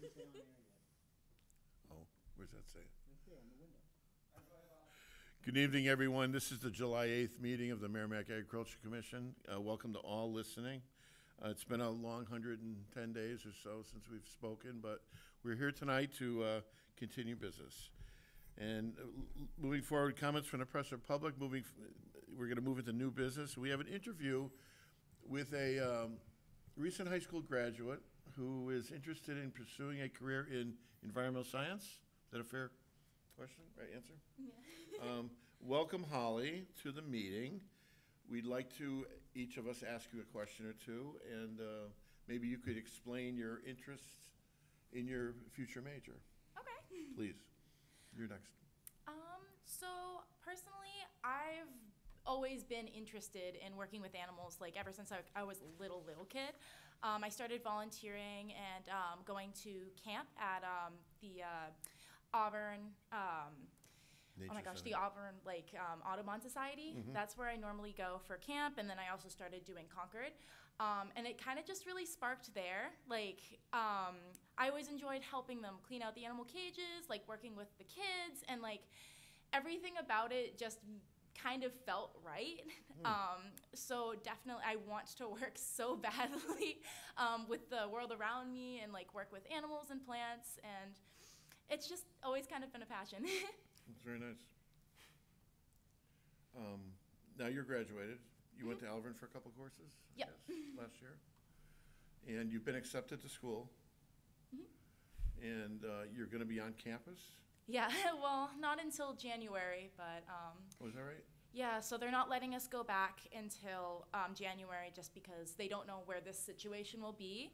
Didn't say on air yet. Oh, where's that say? Right there on the window. Good evening, everyone. This is the July 8th meeting of the Merrimack Agriculture Commission. Uh, Welcome to all listening. Uh, It's been a long 110 days or so since we've spoken, but we're here tonight to uh, continue business. And uh, moving forward, comments from the press or public, moving, f- we're going to move into new business. We have an interview with a um, recent high school graduate who is interested in pursuing a career in environmental science. Is that a fair question, right answer? Um, Welcome, Holly, to the meeting. We'd like to, each of us, ask you a question or two, and uh, maybe you could explain your interests in your future major. Okay. Please, you're next. Um, so personally, I've always been interested in working with animals, like ever since I, I was a little, little kid. Um, I started volunteering and um, going to camp at um, the uh, Auburn. Um, oh my Nature gosh, the Auburn like um, Audubon Society. That's where I normally go for camp, and then I also started doing Concord, um, and it kind of just really sparked there. Like um, I always enjoyed helping them clean out the animal cages, like working with the kids, and like everything about it just kind of felt right. Um, so definitely, I want to work so badly um, with the world around me and like work with animals and plants, and it's just always kind of been a passion. That's very nice. Um, Now, you're graduated. You went to Alvin for a couple courses? Mm-hmm. Yep. yes, Last year? And you've been accepted to school? Mm-hmm. And uh, you're going to be on campus? Yeah, well, not until January, but um, Was that right? yeah, so they're not letting us go back until um, January just because they don't know where this situation will be.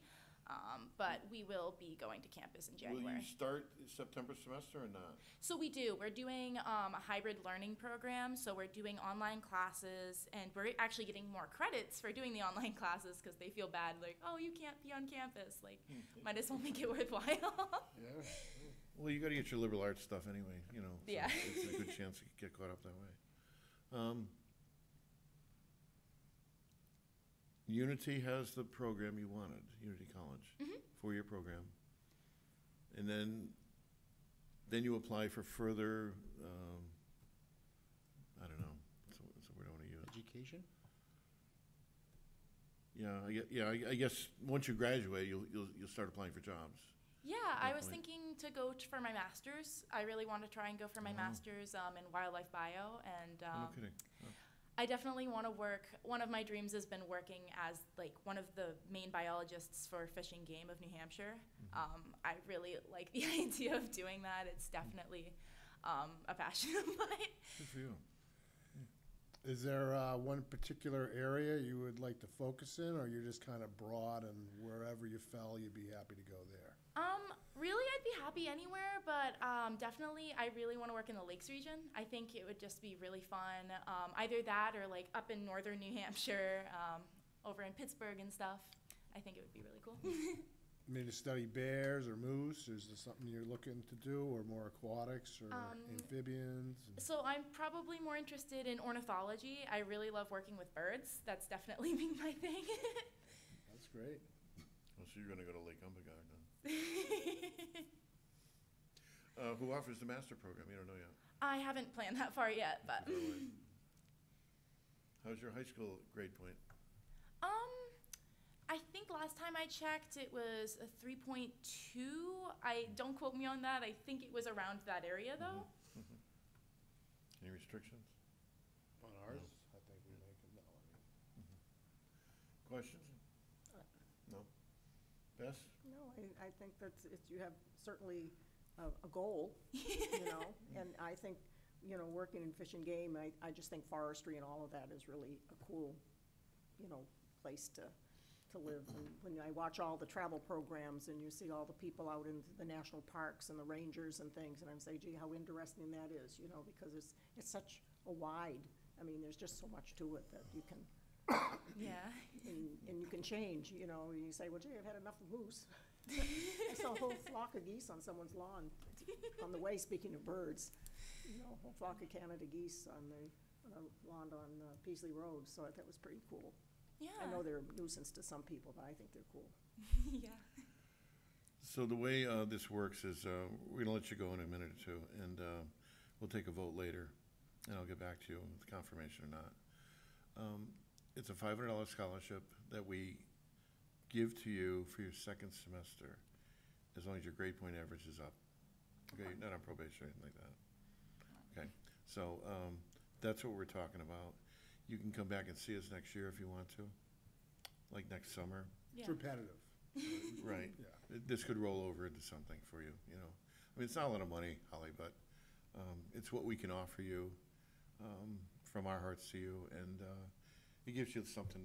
Um, but we will be going to campus in January. Will you start September semester or not? So we do. We're doing um, a hybrid learning program. So we're doing online classes, and we're actually getting more credits for doing the online classes because they feel bad, like, oh, you can't be on campus. Like, might as well make it worthwhile. Yeah. Well, you got to get your liberal arts stuff anyway, you know. so Yeah. It's a good chance to get caught up that way. Um, Unity has the program you wanted, Unity College, Mm-hmm. four-year program. And then, then you apply for further, um, I don't know, what's the- what's the word I want to use? Education? Yeah, I gue- yeah, I I guess, once you graduate, you'll, you'll, you'll start applying for jobs. Yeah, I was thinking to go t- for my master's. I really want to try and go for my Oh. master's um, in wildlife bio, and um, No kidding. Oh. I definitely want to work. One of my dreams has been working as like one of the main biologists for Fish and Game of New Hampshire. Mm-hmm. Um, I really like the idea of doing that. It's definitely um, a passion of mine. Good for you. Is there uh, one particular area you would like to focus in, or you're just kind of broad and wherever you fell, you'd be happy to go there? Um, really, I'd be happy anywhere, but um, definitely, I really want to work in the Lakes region. I think it would just be really fun. Um, either that or like up in northern New Hampshire, um, over in Pittsburg and stuff. I think it would be really cool. I mean, to study bears or moose, is there something you're looking to do, or more aquatics or Um, amphibians? so I'm probably more interested in ornithology. I really love working with birds. That's definitely been my thing. That's great. Oh, so you're going to go to Lake Umbagog then? Uh, who offers the master program? You don't know yet. I haven't planned that far yet, but Far. How's your high school grade point? Um, I think last time I checked, it was a 3.2. I mm-hmm. don't quote me on that. I think it was around that area though. Mm-hmm. Mm-hmm. Any restrictions? On ours, I think we make it, no, I mean, Questions? Uh, no? Bess? I, I think that's, it's, you have certainly a, a goal, you know, and I think, you know, working in fish and game, I, I just think forestry and all of that is really a cool, you know, place to, to live. And when I watch all the travel programs and you see all the people out in the national parks and the rangers and things, and I'm saying, gee, how interesting that is, you know, because it's, it's such a wide, I mean, there's just so much to it that you can, Yeah. and, and you can change, you know, you say, well, gee, I've had enough of moose. I saw a whole flock of geese on someone's lawn on the way, speaking of birds. You know, a whole flock of Canada geese on the, on the lawn on uh, Peasley Road, so I thought it was pretty cool. Yeah. I know they're a nuisance to some people, but I think they're cool. yeah. So the way uh, this works is, uh, we're gonna let you go in a minute or two, and uh, we'll take a vote later, and I'll get back to you with confirmation or not. Um, It's a five hundred dollar scholarship that we give to you for your second semester, as long as your grade point average is up. Okay, you're not on probation or anything like that. Okay, so um, that's what we're talking about. You can come back and see us next year if you want to, like next summer. Yeah. It's repetitive, Right. yeah. It- This could roll over into something for you, you know. I mean, it's not a lot of money, Holly, but um, it's what we can offer you um, from our hearts to you, and uh, it gives you something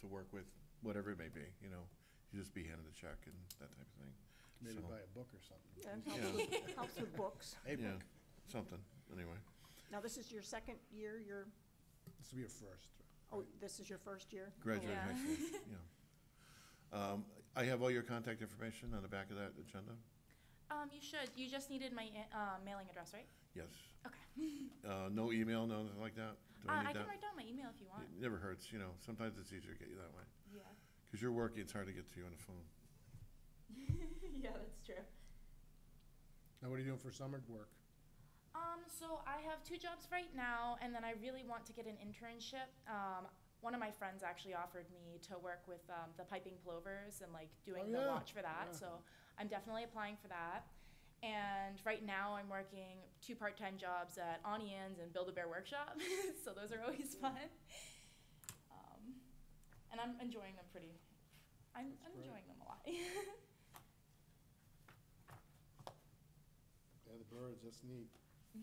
to work with, whatever it may be, you know. You just be handed a check and that type of thing. Maybe So- buy a book or something. Yeah, it helps with, helps with books. A Yeah, book. something, anyway. Now, this is your second year, your, This will be a first. oh, this is your first year? Graduate Yeah. high school, yeah. Um, I have all your contact information on the back of that agenda? Um, you should. You just needed my uh, mailing address, right? Yes. Okay. Uh, No email, no nothing like that? Do Uh, I I can that? write down my email if you want. It never hurts, you know, sometimes it's easier to get you that way. Yeah. Because you're working, it's hard to get to you on the phone. yeah, that's true. Now, what are you doing for summer work? Um, so I have two jobs right now, and then I really want to get an internship. Um, one of my friends actually offered me to work with um, the piping plovers and like doing Oh, the yeah, watch for that. yeah. So I'm definitely applying for that. And right now I'm working two part-time jobs at Onions and Build a Bear Workshop. so those are always fun. Um, and I'm enjoying them pretty. I'm, I'm enjoying them a lot. Yeah, the birds, that's neat.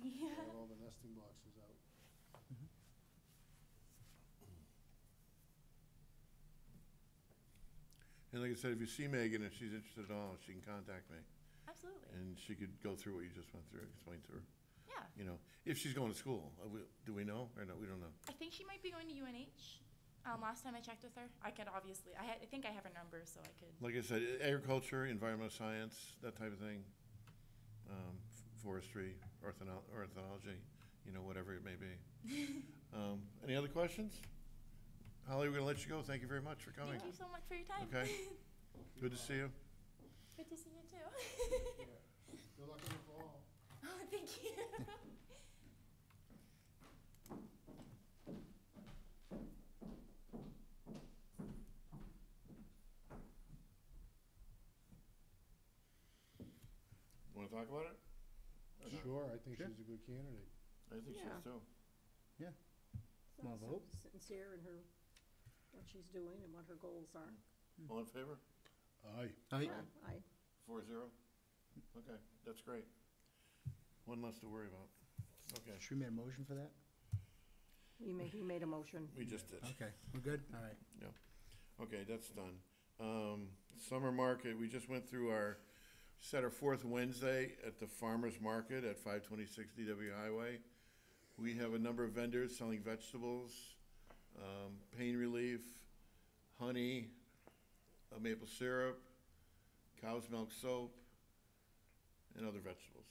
yeah. Have all the nesting boxes out. And like I said, if you see Megan and she's interested at all, she can contact me. Absolutely. And she could go through what you just went through, explain to her, Yeah. you know, if she's going to school. Uh, we- Do we know, or no, we don't know? I think she might be going to UNH. Um, last time I checked with her, I could obviously. I, I think I have her number, so I could. Like I said, agriculture, environmental science, that type of thing, um, f- forestry, orthono- ornithology, you know, whatever it may be. Um, Any other questions? Holly, we're gonna let you go. Thank you very much for coming. Thank you so much for your time. Okay. Good to see you. Good to see you too. Yeah. Good luck in the fall. oh, thank you. Want to talk about it? Or not? Sure, I think Sure. she's a good candidate. I think she Yeah. is too. Sounds Wanna vote? Sincere in her, what she's doing and what her goals are. All in favor? Aye. Aye. Yeah, I, Four zero? Okay, that's great. One less to worry about. Okay, Should we make a motion for that? he made, he made a motion. we just did. Okay, we're good? All right. Yeah. Okay, that's done. Um, summer market, we just went through our, set our fourth Wednesday at the farmer's market at five twenty-six DW Highway. We have a number of vendors selling vegetables, um, pain relief, honey, uh, maple syrup, cow's milk soap, and other vegetables.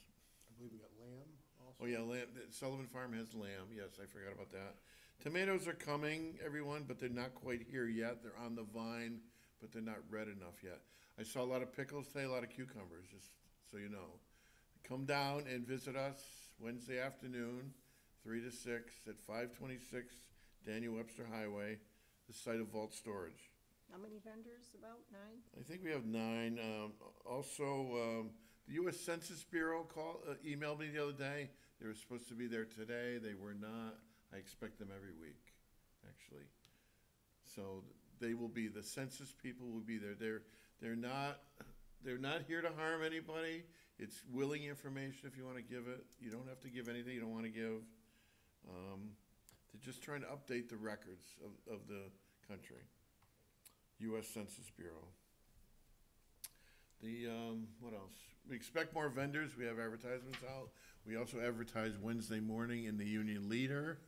I believe we got lamb also. Oh, yeah, lamb, Sullivan Farm has lamb, yes, I forgot about that. Tomatoes are coming, everyone, but they're not quite here yet, they're on the vine, but they're not red enough yet. I saw a lot of pickles today, a lot of cucumbers, just so you know. Come down and visit us Wednesday afternoon, three to six, at five twenty-six Daniel Webster Highway, the site of Vault Storage. How many vendors, about nine? I think we have nine. Um, also, um, the U.S. Census Bureau called, uh, emailed me the other day. They were supposed to be there today. They were not. I expect them every week, actually. So they will be, the census people will be there. They're, they're not, they're not here to harm anybody. It's willing information if you want to give it. You don't have to give anything you don't want to give. Um, they're just trying to update the records of, of the country. U.S. Census Bureau. The, um, what else? We expect more vendors. We have advertisements out. We also advertise Wednesday morning in the Union Leader,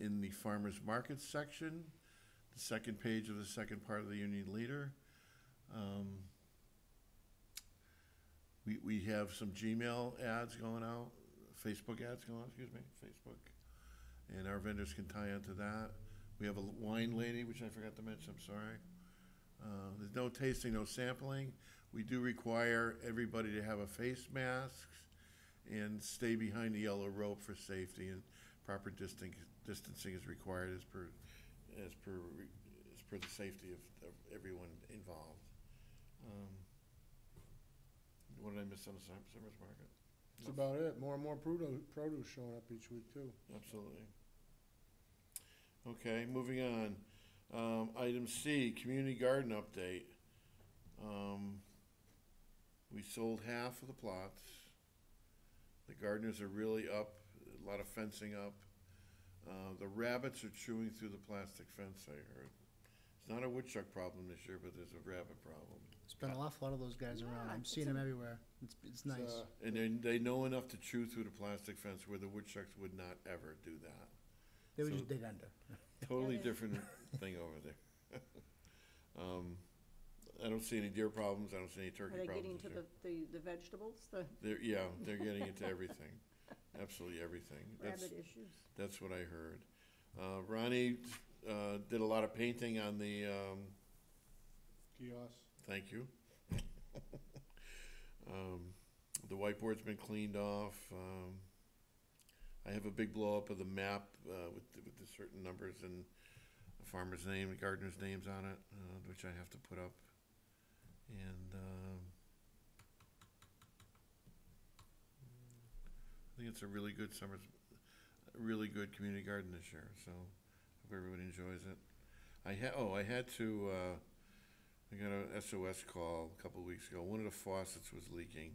in the Farmers Market section, the second page of the second part of the Union Leader. Um, we, we have some Gmail ads going out, Facebook ads going out, excuse me, Facebook. And our vendors can tie into that. We have a wine lady, which I forgot to mention, I'm sorry. Uh, There's no tasting, no sampling. We do require everybody to have a face mask and stay behind the yellow rope for safety and proper distancing, distancing is required as per, as per, as per the safety of, of everyone involved. Um, What did I miss on the Sum- Summers Market? That's about it. More and more produce, produce showing up each week too. Absolutely. Okay, moving on. Um, item C, community garden update. Um, we sold half of the plots. The gardeners are really up, a lot of fencing up. Uh, the rabbits are chewing through the plastic fence, I heard. It's not a woodchuck problem this year, but there's a rabbit problem. There's been an awful lot of those guys around. I'm seeing them everywhere. It's, it's nice. uh, And they, they know enough to chew through the plastic fence where the woodchucks would not ever do that. They would so- just dig under. Totally different thing over there. Um, I don't see any deer problems, I don't see any turkey Are they problems getting this to year. the, the, the vegetables, the They're, yeah, they're getting into everything, absolutely everything. That's, rabbit issues? that's what I heard. Uh, Ronnie, uh, did a lot of painting on the, um, Kiosk. thank you. Um, the whiteboard's been cleaned off, um, I have a big blow up of the map, uh, with, the- with the certain numbers and farmer's name, the gardener's names on it, uh, which I have to put up. And, um, I think it's a really good summer, really good community garden this year, so hope everybody enjoys it. I had, oh, I had to, uh, I got a SOS call a couple of weeks ago. One of the faucets was leaking.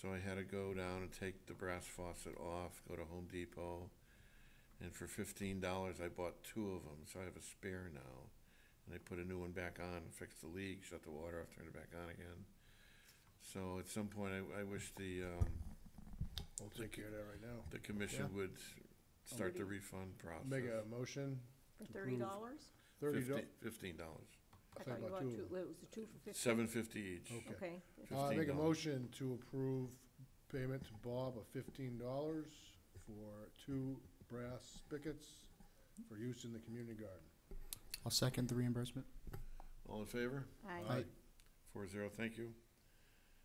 So I had to go down and take the brass faucet off, go to Home Depot. And for fifteen dollars, I bought two of them, so I have a spare now. And I put a new one back on, fixed the leak, shut the water off, turned it back on again. So at some point, I, I wish the, um, We'll take care of that right now. the commission Yeah. would start the refund process. Make a motion, For To thirty dollars? thirty Fifteen, do- fifteen dollars, I I thought thought you about bought two two, of was it two for fifty? seven fifty each. Okay. Okay, Uh, make a $15. motion to approve payment to Bob of fifteen dollars for two brass spigots for use in the community garden. I'll second the reimbursement. All in favor? Aye. Aye. Four zero, thank you.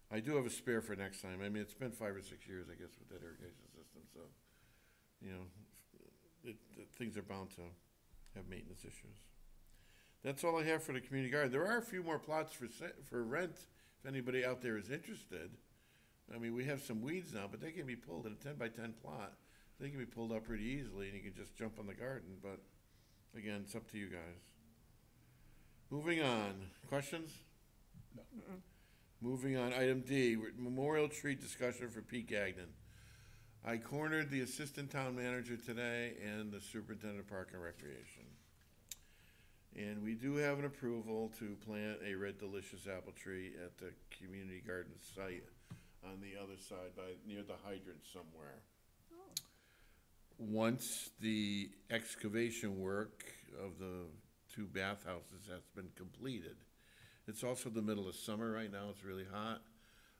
I do have a spare for next time. I mean, it's been five or six years, I guess, with that irrigation system, so, you know, it, it, things are bound to have maintenance issues. That's all I have for the community garden. There are a few more plots for sa- for rent, if anybody out there is interested. I mean, we have some weeds now, but they can be pulled in a ten by ten plot. They can be pulled up pretty easily and you can just jump on the garden, but again, it's up to you guys. Moving on, questions? No. Moving on, item D, Memorial Tree discussion for Pete Gagnon. I cornered the Assistant Town Manager today and the Superintendent of Park and Recreation. And we do have an approval to plant a red delicious apple tree at the community garden site on the other side by, near the hydrant somewhere. Once the excavation work of the two bathhouses has been completed, it's also the middle of summer right now, it's really hot.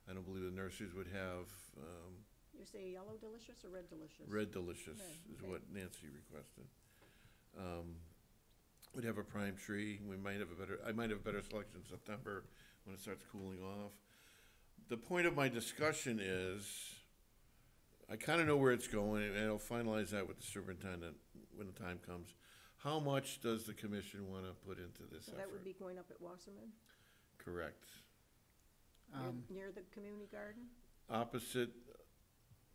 I don't believe the nurseries would have, um, You say yellow delicious or red delicious? red delicious is what Nancy requested. Um, we'd have a prime tree, we might have a better, I might have a better selection in September when it starts cooling off. The point of my discussion is, I kinda know where it's going, and I'll finalize that with the superintendent when the time comes. How much does the commission wanna put into this So that would be going up at Wasserman, Correct. near, Um, near the community garden? Opposite,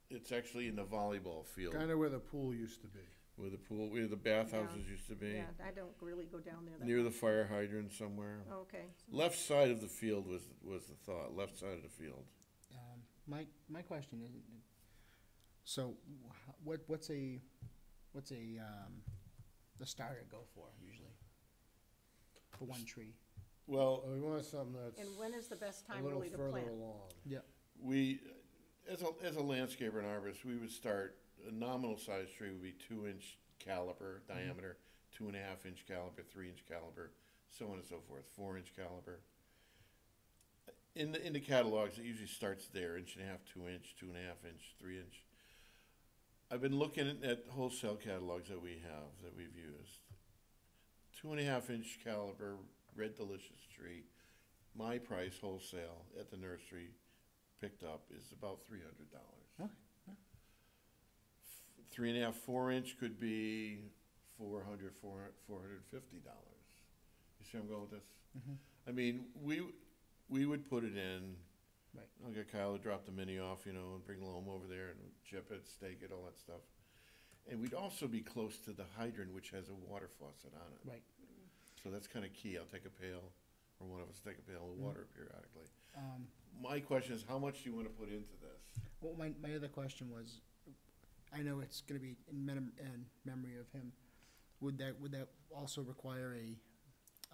it's actually in the volleyball field, Kinda where the pool used to be. Where the pool, where the bathhouses used to be. Yeah, I don't really go down there that Near the much. fire hydrant somewhere. Okay, Left side of the field was, was the thought, left side of the field. um, my, my question is, so wh- what, what's a, what's a, um, the starter go for usually? For one tree? Well, Oh, we want something that's and when is the best a time little really to further plant? along. Yeah. we, as a, as a landscaper and arborist, we would start, a nominal size tree would be two inch caliber mm-hmm. diameter, two and a half inch caliber, three inch caliber, so on and so forth, four inch caliber. In the, in the catalogs, it usually starts there, inch and a half, two inch, two and a half inch, three inch. I've been looking at- at wholesale catalogs that we have, that we've used. Two and a half inch caliber, red delicious tree, my price wholesale at the nursery picked up is about three hundred dollars. Three and a half, four inch could be four hundred, four, four hundred fifty dollars. You see where I'm going with this? Mhm. I mean, we, we would put it in. Right. I'll get Kyle to drop the mini off, you know, and bring the loam over there and chip it, stake it, all that stuff. And we'd also be close to the hydrant, which has a water faucet on it. Right. So that's kinda key. I'll take a pail, or one of us take a pail of water periodically. Um, My question is, how much do you wanna put into this? well, my, my other question was, I know it's gonna be in mem- in memory of him. Would that, would that also require a,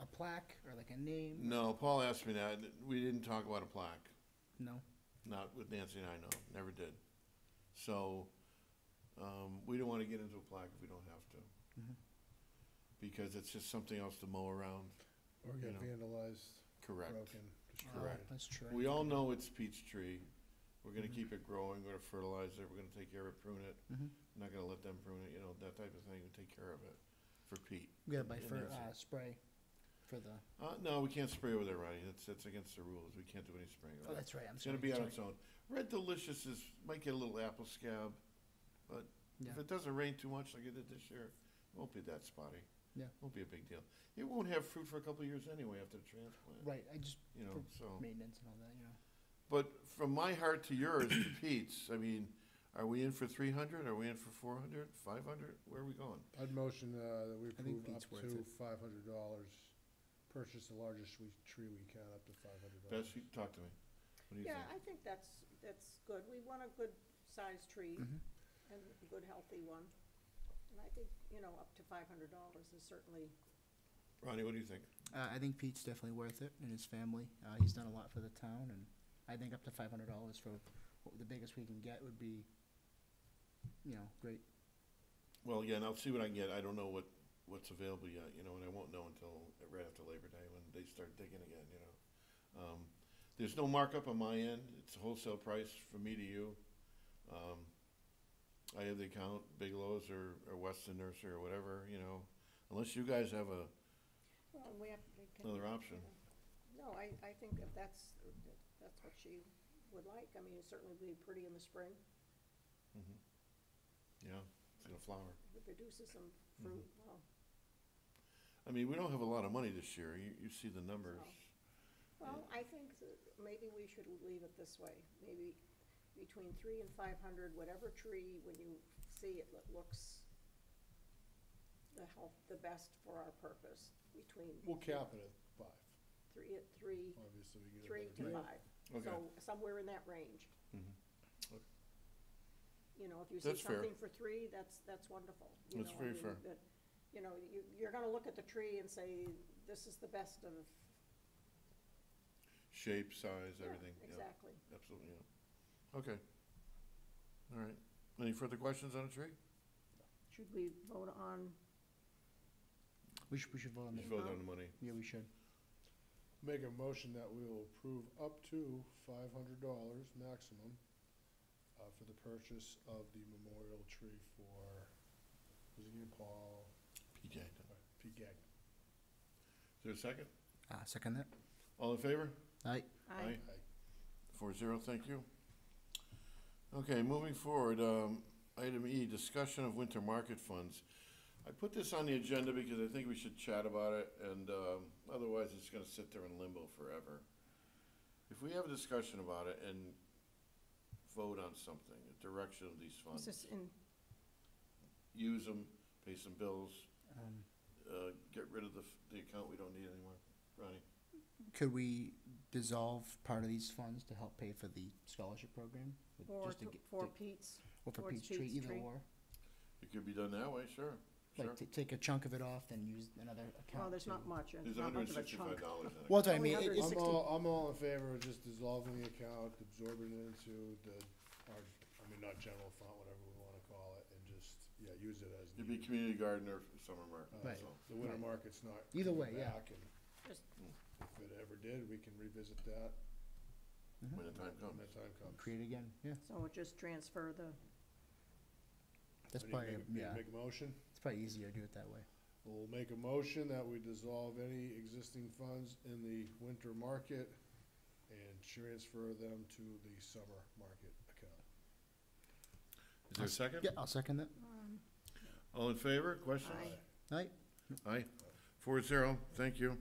a plaque or like a name? No, Paul asked me that. We didn't talk about a plaque. No? Not with Nancy and I, no, never did. So, um, we don't wanna get into a plaque if we don't have to. Mhm. Because it's just something else to mow around. Or get You know. vandalized, Correct. broken, Oh, Correct. That's true. We all know it's peach tree. We're gonna Mhm. keep it growing, we're gonna fertilize it, we're gonna take care of it, prune it. Mhm. Not gonna let them prune it, you know, that type of thing, we take care of it for Pete. Yeah, And for, that's it. uh, spray for the, Uh, no, we can't spray with it, Ronnie, that's, that's against the rules, we can't do any spraying oh, that's right, I'm It's sorry. gonna be on its own. Red Delicious is, might get a little apple scab, but Yeah. if it doesn't rain too much like it did this year, it won't be that spotty. Yeah. Won't be a big deal. It won't have fruit for a couple of years anyway after the transplant, Right, I just, you know, so. maintenance and all that, you know. But from my heart to yours to Pete's, I mean, are we in for three hundred? Are we in for four hundred? Five hundred? Where are we going? I'd motion, uh, that we think approve up Pete's worth to it. five hundred dollars. Purchase the largest we- tree we can, up to five hundred Bess, dollars. you talk to me. What do you Yeah, think? I think that's, that's good. We want a good-sized tree Mhm. and a good, healthy one. And I think, you know, up to five hundred dollars is certainly, Ronnie, what do you think? Uh, I think Pete's definitely worth it and his family. Uh, he's done a lot for the town and I think up to five hundred dollars for what the biggest we can get would be, you know, great. Well, again, I'll see what I can get. I don't know what, what's available yet, you know, and I won't know until right after Labor Day when they start digging again, you know. Um, there's no markup on my end. It's a wholesale price from me to you. Um, I have the account, Bigelow's or, or Weston Nursery or whatever, you know, unless you guys have a, well, we have. we Another option. No, I, I think if that's, that's what she would like, I mean, it certainly would be pretty in the spring. mhm. yeah, it's gonna flower. If it produces some fruit, well, I mean, we don't have a lot of money this year. You, you see the numbers. Well, I think that maybe we should leave it this way, maybe between three and five hundred, whatever tree, when you see it, that looks the help, the best for our purpose, between We'll cap it at five, three, at three, obviously we get. three to five. Okay. So somewhere in that range. Mhm. You know, if you see That's fair. something for three, that's, that's wonderful. you That's know, I very mean, fair. that- You know, you, you're gonna look at the tree and say, this is the best of, Shape, size, yeah, everything, yeah. exactly. Absolutely, yeah. Okay. All right. Any further questions on a tree? Should we vote on, We should, we should vote on We that. should vote on the money. Yeah, we should. Make a motion that we will approve up to five hundred dollars maximum, uh, for the purchase of the memorial tree for, was it you, Paul, PJ. Is uh, Pete Gagnon? there a second? Uh, second that? All in favor? Aye. I, Aye. Four zero, thank you. Okay, moving forward, um, item E, discussion of winter market funds. I put this on the agenda because I think we should chat about it, and, um, otherwise it's gonna sit there in limbo forever. If we have a discussion about it and vote on something, a direction of these is funds, this in, use them, pay some bills, Um, uh, get rid of the, f- the account we don't need anymore. Ronnie? could we dissolve part of these funds to help pay for the scholarship program? With- for, just to to- get- for to- Pete's, Or for towards Pete's Tree, Pete's either Tree? or. It could be done that way, sure, sure. Like, to take a chunk of it off, then use another account. well, there's to- not much, There's it's hundred not and much of a sixty-five chunk. dollars in it. That's what I Only mean, it- it's- I'm 60. all, I'm all in favor of just dissolving the account, absorbing it into the, our, I mean, not general fund, whatever we wanna call it, and just, yeah, use it as It'd be needed. community gardener, for summer market, Uh, Right. that's all. The winter Right. market's not. Either coming way, yeah. back, and Just- If it ever did, we can revisit that Mhm. when the time when comes. that time comes. Create again, yeah. So we'll just transfer the, That's So do you probably, make a- you yeah, Make a motion? It's probably easier to do it that way. We'll make a motion that we dissolve any existing funds in the winter market and transfer them to the summer market account. Is there a second? Yeah, I'll second that. All in favor? Questions? Aye. Aye. Aye. Four zero, thank you.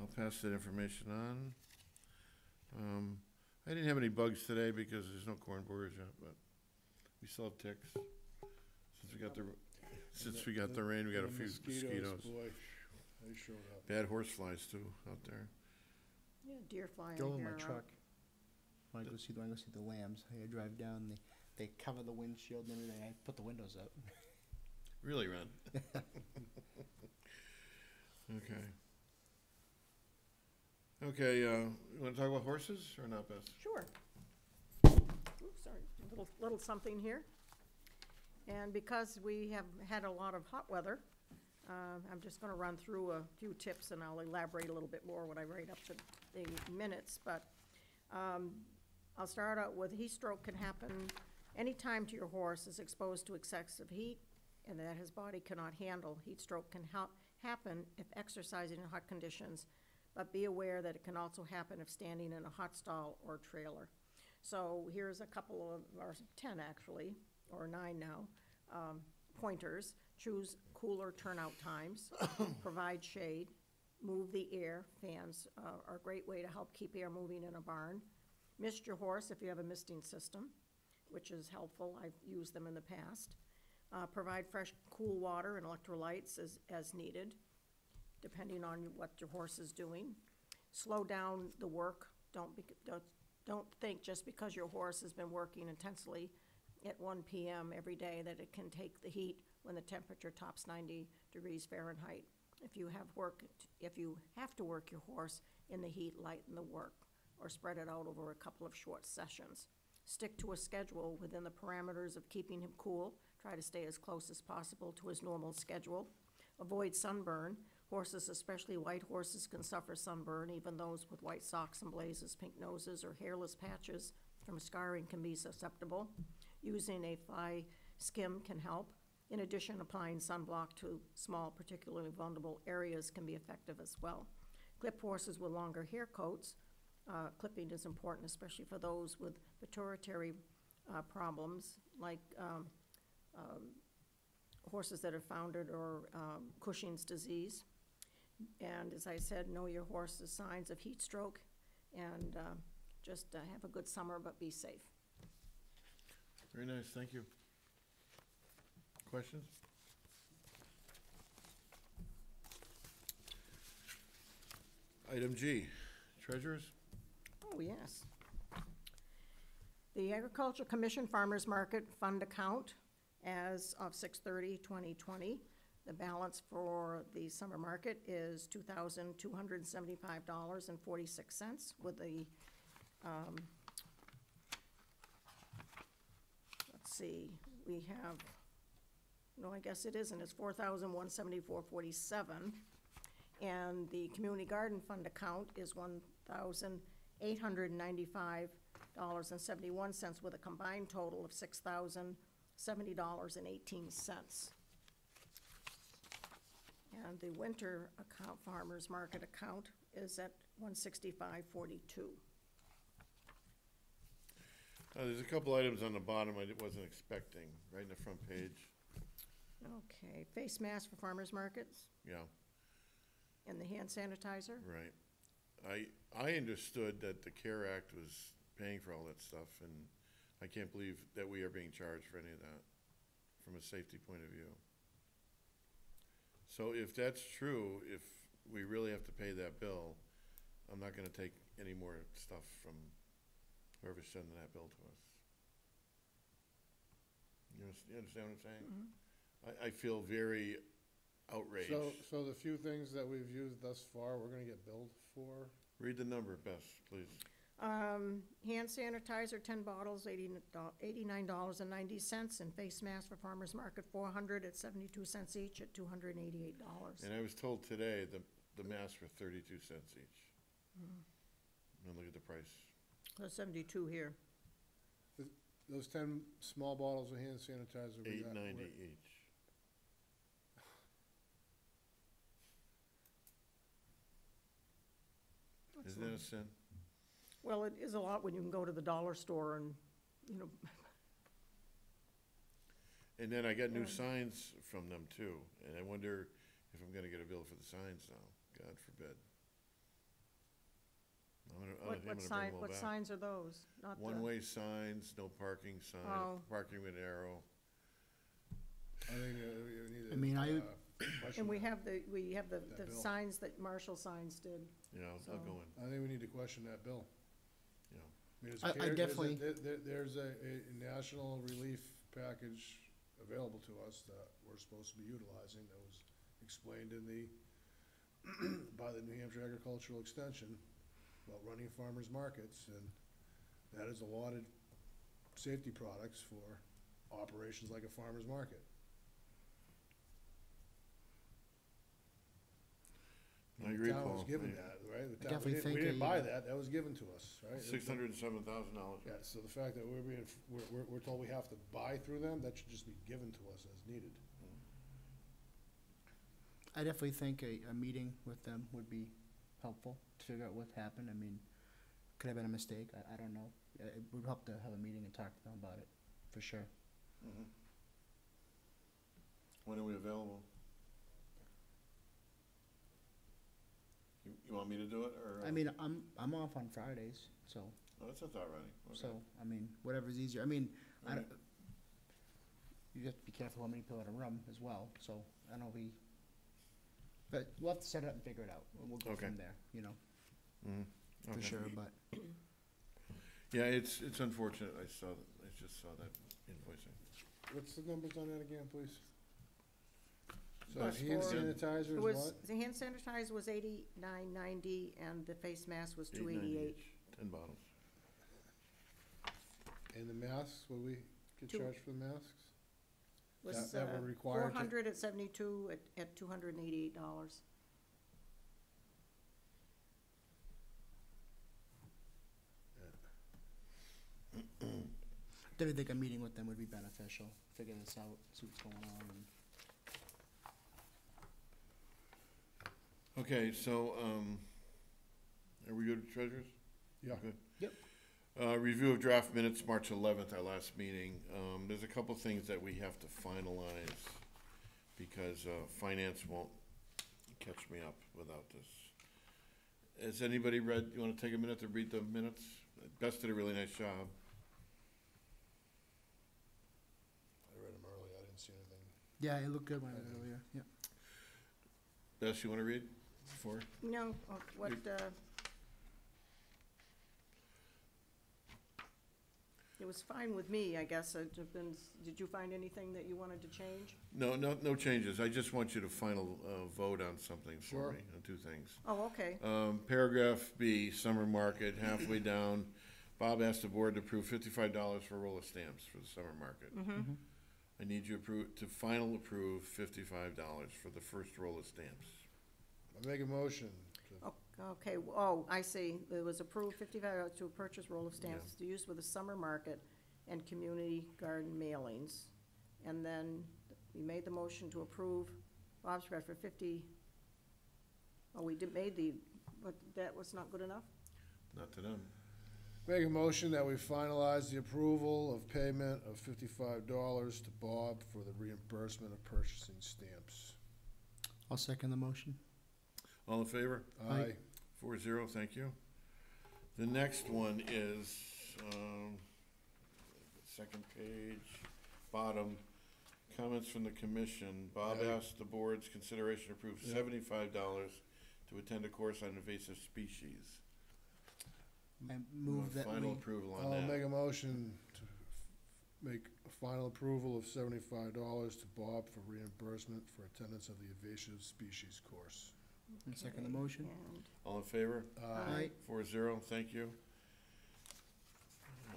I'll pass that information on. Um, I didn't have any bugs today because there's no corn borers yet, but we still have ticks. Since we got the, since we got the rain, we got a few mosquitoes. Boy, they showed up. Bad horse flies too out there. Yeah, deer flying Go in my uh, truck. When I go see, when I go see the lambs, I drive down, they, they cover the windshield and everything, I put the windows up. Really, Ron? Okay. Okay, uh, you wanna talk about horses or not, Bess? Sure. Oops, sorry, a little, little something here. And because we have had a lot of hot weather, uh, I'm just gonna run through a few tips and I'll elaborate a little bit more when I write up the, the minutes, but, um, I'll start out with heat stroke can happen anytime to your horse is exposed to excessive heat and that his body cannot handle. Heat stroke can hap- happen if exercising in hot conditions, but be aware that it can also happen if standing in a hot stall or trailer. So here's a couple of, or ten actually, or nine now, um, pointers. Choose cooler turnout times, provide shade, move the air. Fans uh, are a great way to help keep air moving in a barn. Mist your horse if you have a misting system, which is helpful. I've used them in the past. Uh, provide fresh, cool water and electrolytes as, as needed, depending on what your horse is doing. Slow down the work. Don't be, don't, don't think just because your horse has been working intensely at one PM every day that it can take the heat when the temperature tops ninety degrees Fahrenheit. If you have work, if you have to work your horse in the heat, lighten the work or spread it out over a couple of short sessions. Stick to a schedule within the parameters of keeping him cool. Try to stay as close as possible to his normal schedule. Avoid sunburn. Horses, especially white horses, can suffer sunburn. Even those with white socks and blazes, pink noses, or hairless patches from scarring can be susceptible. Using a fly skim can help. In addition, applying sunblock to small, particularly vulnerable areas can be effective as well. Clip horses with longer hair coats. Uh, clipping is important, especially for those with pituitary uh, problems, like um, um, horses that are foundered or um, Cushing's disease. And as I said, know your horse's signs of heat stroke, and uh, just uh, have a good summer, but be safe. Very nice, thank you. Questions? Item G, treasurers? Oh, yes. The Agricultural Commission Farmers Market Fund account as of 2020. The balance for the summer market is two thousand two hundred and seventy-five dollars and forty-six cents with the, um, see, we have, no, I guess it isn't, it's four thousand one seventy-four forty-seven. And the Community Garden Fund account is one thousand eight hundred ninety-five dollars and seventy-one cents with a combined total of six thousand seventy dollars and eighteen cents. And the winter account, farmer's market account is at one sixty-five forty-two. Uh, there's a couple items on the bottom I wasn't expecting, right in the front page, Okay, face mask for farmers markets yeah, and the hand sanitizer. right. I, I understood that the CARES Act was paying for all that stuff, and I can't believe that we are being charged for any of that, from a safety point of view. So if that's true, if we really have to pay that bill, I'm not gonna take any more stuff from whoever's sending that bill to us. You understand, you understand what I'm saying? I, I feel very outraged. So, so the few things that we've used thus far, we're gonna get billed for? Read the number, Bess, please. Um, hand sanitizer, ten bottles, eighty, eighty-nine dollars and ninety cents, and face mask for farmer's market, four hundred at seventy-two cents each at two hundred and eighty-eight dollars. And I was told today the, the masks were thirty-two cents each. Mm-hmm. And look at the price. There's seventy-two here. Those ten small bottles of hand sanitizer. we got were- each. Isn't that a sin? Well, it is a lot when you can go to the dollar store and, you know, And then I got new signs from them too, and I wonder if I'm gonna get a bill for the signs now, God forbid. I'm gonna, I'm what, gonna what bring sign, them all what back. signs are those? Not the- One-way signs, no parking sign, Oh. parking with arrow. I think uh, we need to. Mean, I- uh, question And we that. have the, we have the, That the bill. signs that Marshall Signs did. You know, So- I'll go in, I think we need to question that bill. you know. I mean, it's I- I care- there's a- definitely- there- there- There's a, a national relief package available to us that we're supposed to be utilizing that was explained in the, by the New Hampshire Agricultural Extension about running farmers markets, and that is allotted safety products for operations like a farmer's market. I The agree, town was Paul. given I- that, right? The I town- definitely we didn't- think We didn't a, buy that, that was given to us, right? Six hundred and seven thousand dollars. Yeah, so the fact that we're being, we're, we're, we're told we have to buy through them, that should just be given to us as needed. Mm. I definitely think a, a meeting with them would be helpful to figure out what happened. I mean, could have been a mistake. I, I don't know. Uh, It would help to have a meeting and talk to them about it, for sure. Mm-hmm. When are we available? You, you want me to do it, or? uh, I mean, I'm, I'm off on Fridays, so, Oh, that's a thought. Okay. so, I mean, whatever's easier. I mean, I Alright. don't, you have to be careful how many people are in a room as well, so I don't know we, but we'll have to set it up and figure it out. and We'll go Okay. from there, you know, Mhm. for Okay. sure, but. Yeah, it's, it's unfortunate, I saw, th- I just saw that invoicing. What's the numbers on that again, please? So That's hand for- sanitizer It is was, what? the hand sanitizer was eighty-nine ninety, and the face mask was two 8.90 eighty-eight. each, Ten bottles. And the masks, what we get Two. charged for the masks? Was, That- that uh, we're required to- hundred at seventy-two, at, at two hundred and eighty-eight dollars. Definitely think a meeting with them would be beneficial, figure this out, see what's going on, and Okay, so, um, are we good, treasurers? Yeah. Good. Yep. Uh, review of draft minutes, March eleventh, our last meeting. Um, there's a couple things that we have to finalize because, uh, finance won't catch me up without this. Has anybody read, you wanna take a minute to read the minutes? Gus did a really nice job. I read them early, I didn't see anything. Yeah, it looked good when I was earlier, yeah. Bess, you wanna read before? No, uh, what, uh, it was fine with me, I guess, it had been, did you find anything that you wanted to change? No, no, no changes. I just want you to final, uh, vote on something for Sure. me, on two things. Oh, okay, Um, paragraph B, summer market, halfway down, Bob asked the board to approve fifty-five dollars for a roll of stamps for the summer market. mm-hmm, I need you approve, to final approve fifty-five dollars for the first roll of stamps. I make a motion to, okay, oh, I see, it was approved fifty-five dollars to purchase roll of stamps to use with the summer market and community garden mailings. And then we made the motion to approve Bob's Scratch for fifty. Oh, we did, made the, but that was not good enough? Not to them. make a motion that we finalize the approval of payment of fifty-five dollars to Bob for the reimbursement of purchasing stamps. I'll second the motion. All in favor? Aye. Aye. Four zero, thank you. The next one is, um, second page, bottom, comments from the commission. Bob Yeah. asked the board's consideration to approve Yeah. seventy-five dollars to attend a course on invasive species. I move want that we, Final approval on I'll that. make a motion to f- make a final approval of seventy-five dollars to Bob for reimbursement for attendance of the invasive species course. And second the motion. And All in favor? Aye. Four zero, thank you.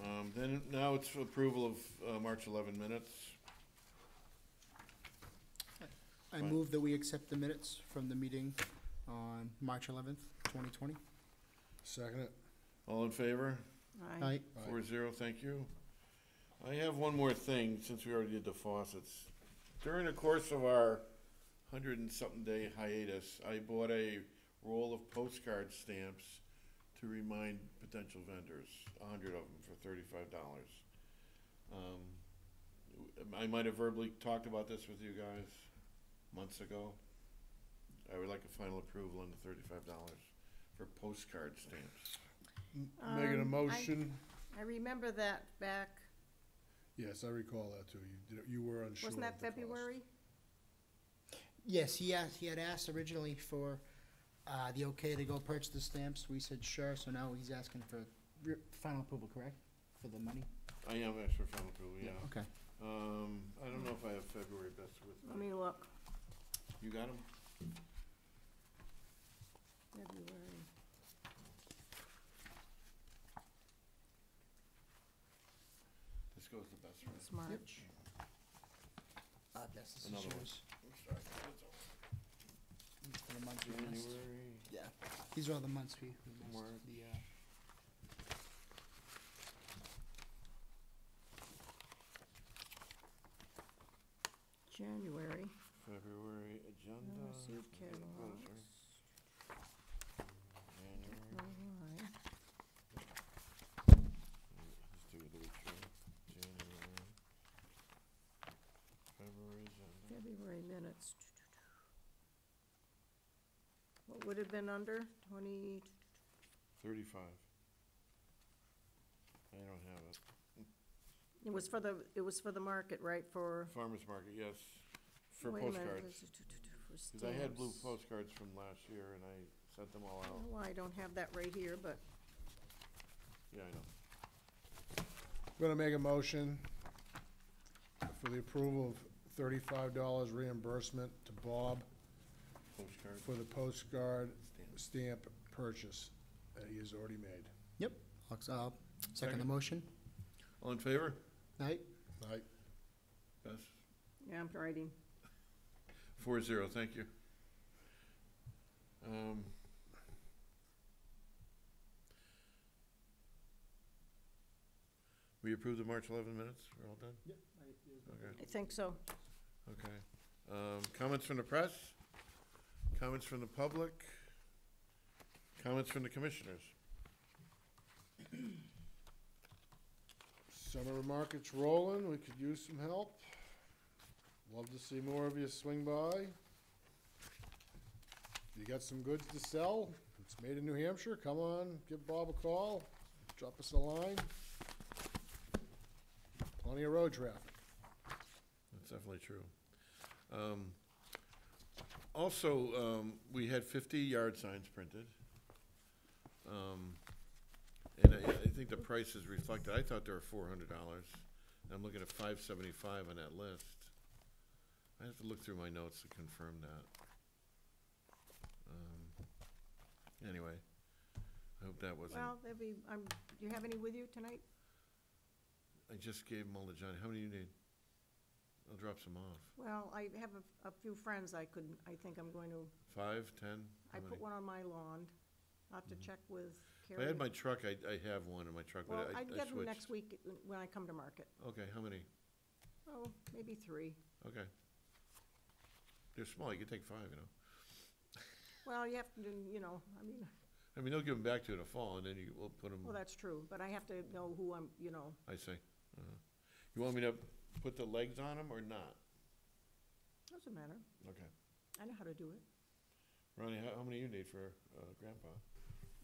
Um, then, now it's approval of, uh, March eleven minutes. I Fine. move that we accept the minutes from the meeting on March eleventh, twenty twenty. Second it? All in favor? I, Aye. Aye. Four zero, thank you. I have one more thing, since we already did the faucets. During the course of our hundred and something day hiatus, I bought a roll of postcard stamps to remind potential vendors, a hundred of them for thirty-five dollars. Um, I might have verbally talked about this with you guys months ago. I would like a final approval on the thirty-five dollars for postcard stamps. Making a Um, I- motion, I remember that back, yes, I recall that too, you, did- you were unsure wasn't of that the cost. February? Yes, he asked, he had asked originally for, uh, the okay to go purchase the stamps. We said sure, so now he's asking for re- final approval, correct? For the money? I am asked for final approval, yeah. Okay. Um, I don't know if I have February best with me. Let me. me look, You got them? February. This goes the best friend. It's March. Uh, that's the Another one. yours. I'm sorry, that's all. For the months we missed. January, Yeah, these are all the months we, we missed. March. The, uh, January. February agenda. No, soup Get catalogs. closer. January. No lie. Let's do the retreat. January. February agenda. February minutes. What would have been under? Twenty, Thirty-five. I don't have it. it was for the, it was for the market, right, for? Farmer's market, yes, for wait a minute, postcards. For Cause I had blue stamps. postcards from last year and I sent them all I don't out. know why I don't have that right here, but Yeah, I know. I'm gonna make a motion for the approval of thirty-five dollars reimbursement to Bob Postcards. for the postcard stamp purchase that he has already made. Yep, I'll, I'll second the Second. motion. All in favor? Aye, I, Bess? yeah, I'm writing. Four zero, thank you. Um, We approved the March eleven minutes, we're all done? Yep. Okay, I think so. okay. Um, comments from the press? Comments from the public? Comments from the commissioners? summer market's rolling, we could use some help. Love to see more of you swing by. You got some goods to sell, it's made in New Hampshire, come on, give Bob a call, drop us a line. Plenty of road traffic. That's definitely true. Um, also, um, we had fifty yard signs printed. Um, and I, I think the price is reflected, I thought they were four hundred dollars. I'm looking at five seventy-five on that list. I have to look through my notes to confirm that. Um, Anyway, I hope that wasn't, Well, be, um, do you have any with you tonight? I just gave them all to Johnny, how many do you need? I'll drop some off. Well, I have a, a few friends I could, I think I'm going to, Five, ten? I put many? one on my lawn. I'll have to check with If I had my truck, I, I have one in my truck, Well, I, I I'd get them next week when I come to market. Okay, how many? Oh, maybe three. Okay. They're small, you can take five, you know. Well, you have to, do, you know, I mean, I mean, they'll give them back to you in the fall, and then you, will put them, well, that's true, but I have to know who I'm, you know, I see. Uh-huh. You want me to put the legs on them or not? doesn't matter. Okay. I know how to do it. Ronnie, how, how many you need for, uh, grandpa?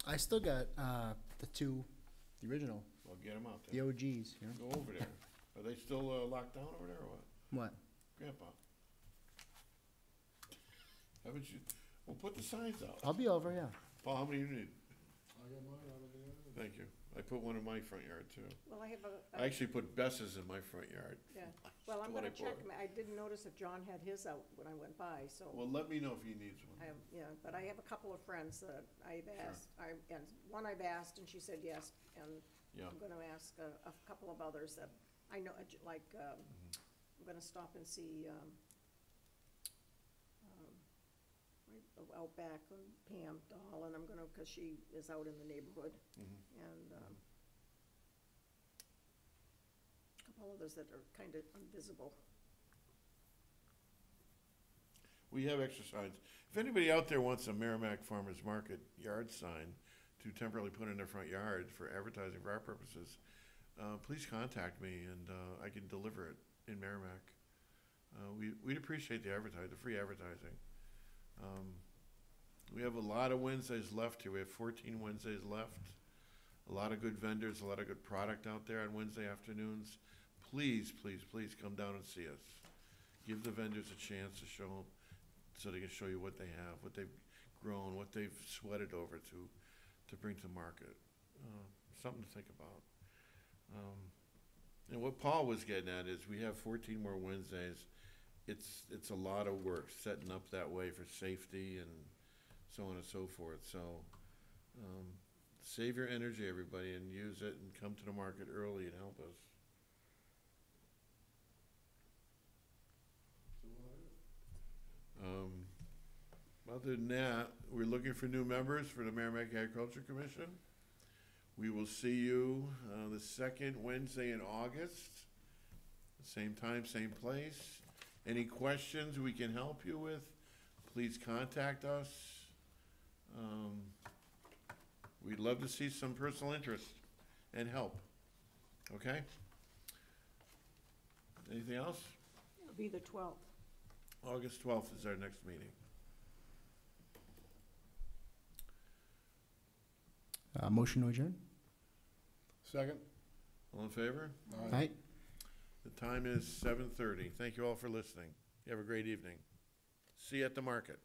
I still got, uh, the two, the original, Well, get them out there. the there. OGs, you know? Go over there. Are they still, uh, locked down over there or what? What? Grandpa? Haven't you, well, put the signs out. I'll be over, yeah. Paul, how many you need? I got mine out of the other. Thank you. I put one in my front yard too. Well, I have a, I actually put Bess's in my front yard. yeah, well, I'm What I gonna check, bought. I didn't notice if John had his out when I went by, so. Well, let me know if he needs one. I have, yeah, but I have a couple of friends that I've asked, I, and one I've asked and she said yes, and Yeah. I'm gonna ask a, a couple of others that I know, uh, j- like, um, Mm-hmm. I'm gonna stop and see, um, right out back, um, Pam Dahl, and I'm gonna, cause she is out in the neighborhood, Mhm. and, um, a couple others that are kinda invisible. We have extra signs. If anybody out there wants a Merrimack Farmers Market yard sign, to temporarily put in their front yard for advertising for our purposes, uh, please contact me and, uh, I can deliver it in Merrimack. Uh, we, we'd appreciate the advertise, the free advertising. Um, we have a lot of Wednesdays left here. We have fourteen Wednesdays left. A lot of good vendors, a lot of good product out there on Wednesday afternoons. Please, please, please come down and see us. Give the vendors a chance to show, so they can show you what they have, what they've grown, what they've sweated over to, to bring to market. Uh, Something to think about. Um, And what Paul was getting at is we have fourteen more Wednesdays. It's, it's a lot of work setting up that way for safety and so on and so forth, so, um, save your energy, everybody, and use it and come to the market early and help us. Um, other than that, we're looking for new members for the Merrimack Agriculture Commission. We will see you, uh, the second Wednesday in August, same time, same place. Any questions we can help you with, please contact us. Um, We'd love to see some personal interest and help, okay? Anything else? It'll be the twelfth. August twelfth is our next meeting. Uh, motion to adjourn? Second? All in favor? Aye. The time is seven thirty. Thank you all for listening. You have a great evening. See you at the market.